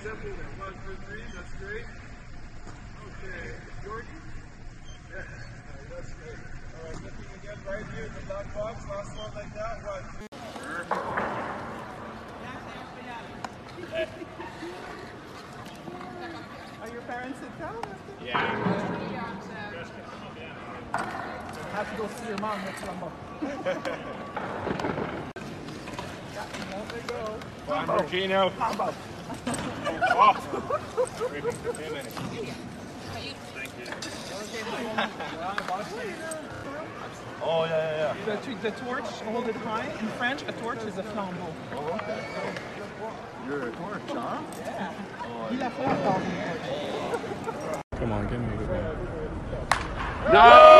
Simple one. One, two, three. That's great. Okay. Jordan. Yeah. All right, that's great. All right, looking again right here in the black box. Last one like that. One. Are your parents in town? Yeah. have to go see your mom next Colombo. There they go. Juan Virgino. Combo. Oh. Wait a minute. Oh, yeah, yeah, The, the torch, hold it high. In French, a torch is a flambeau. Oh, okay. You're a torch, huh? Yeah. Oh, Il a fait la torche. Come on, give me a good one. No!